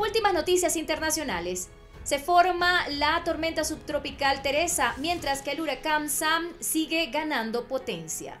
Últimas noticias internacionales. Se forma la tormenta subtropical Teresa, mientras que el huracán Sam sigue ganando potencia.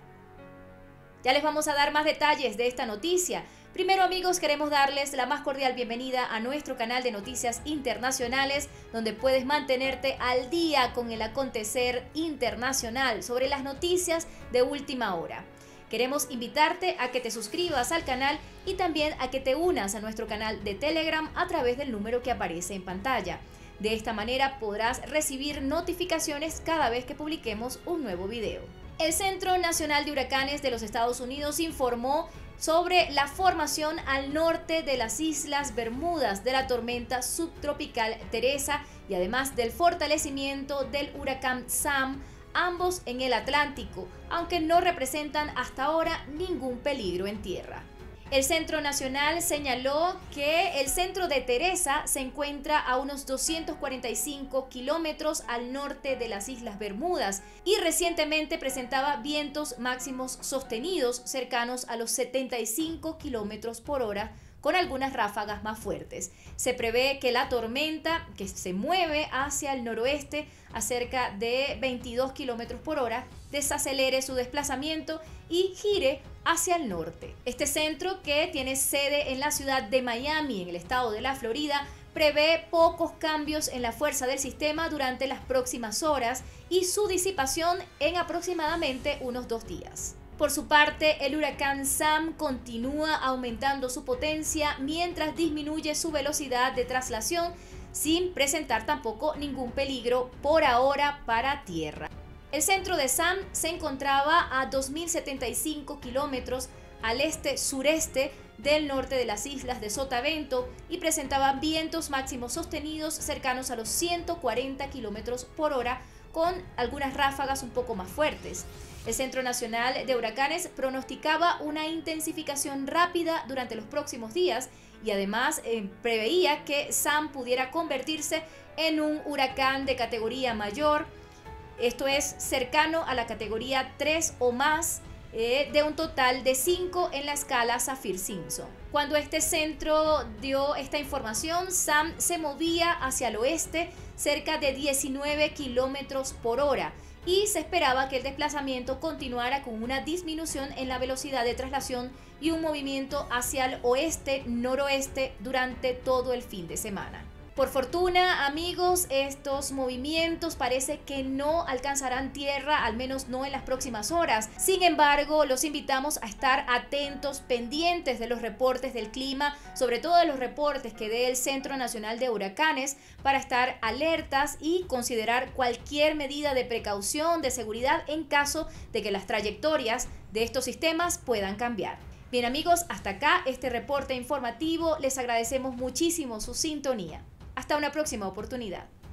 Ya les vamos a dar más detalles de esta noticia. Primero amigos, queremos darles la más cordial bienvenida a nuestro canal de noticias internacionales, donde puedes mantenerte al día con el acontecer internacional sobre las noticias de última hora. Queremos invitarte a que te suscribas al canal y también a que te unas a nuestro canal de Telegram a través del número que aparece en pantalla. De esta manera podrás recibir notificaciones cada vez que publiquemos un nuevo video. El Centro Nacional de Huracanes de los Estados Unidos informó sobre la formación al norte de las Islas Bermudas de la tormenta subtropical Teresa y además del fortalecimiento del huracán Sam ambos en el Atlántico, aunque no representan hasta ahora ningún peligro en tierra. El Centro Nacional señaló que el centro de Teresa se encuentra a unos 245 kilómetros al norte de las Islas Bermudas y recientemente presentaba vientos máximos sostenidos cercanos a los 75 kilómetros por hora con algunas ráfagas más fuertes. Se prevé que la tormenta, que se mueve hacia el noroeste a cerca de 22 kilómetros por hora, desacelere su desplazamiento y gire hacia el norte. Este centro, que tiene sede en la ciudad de Miami, en el estado de la Florida, prevé pocos cambios en la fuerza del sistema durante las próximas horas y su disipación en aproximadamente unos dos días. Por su parte, el huracán Sam continúa aumentando su potencia mientras disminuye su velocidad de traslación sin presentar tampoco ningún peligro por ahora para tierra. El centro de Sam se encontraba a 2.075 kilómetros al este-sureste del norte de las islas de Sotavento y presentaba vientos máximos sostenidos cercanos a los 140 kilómetros por hora con algunas ráfagas un poco más fuertes. El Centro Nacional de Huracanes pronosticaba una intensificación rápida durante los próximos días y además eh, preveía que Sam pudiera convertirse en un huracán de categoría mayor, esto es cercano a la categoría 3 o más eh, de un total de 5 en la escala Saffir-Simpson. Cuando este centro dio esta información, Sam se movía hacia el oeste cerca de 19 kilómetros por hora y se esperaba que el desplazamiento continuara con una disminución en la velocidad de traslación y un movimiento hacia el oeste-noroeste durante todo el fin de semana. Por fortuna, amigos, estos movimientos parece que no alcanzarán tierra, al menos no en las próximas horas. Sin embargo, los invitamos a estar atentos, pendientes de los reportes del clima, sobre todo de los reportes que dé el Centro Nacional de Huracanes, para estar alertas y considerar cualquier medida de precaución, de seguridad, en caso de que las trayectorias de estos sistemas puedan cambiar. Bien amigos, hasta acá este reporte informativo. Les agradecemos muchísimo su sintonía. Hasta una próxima oportunidad.